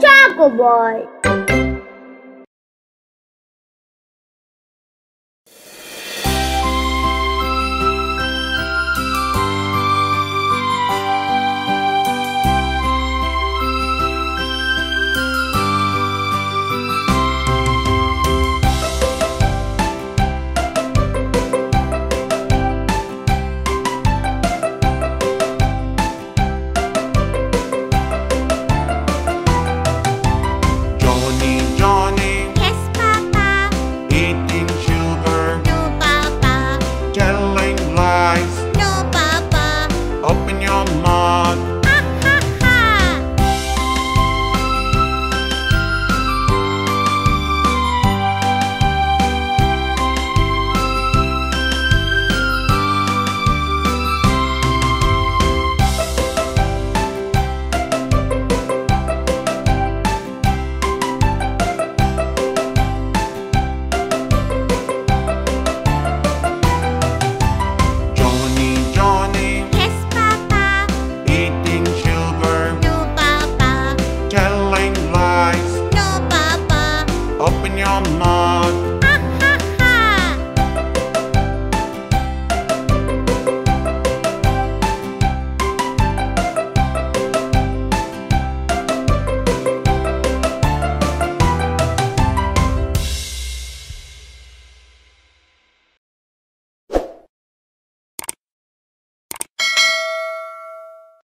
Choco Boy. Telling lies. No, Papa. Open your mouth. mark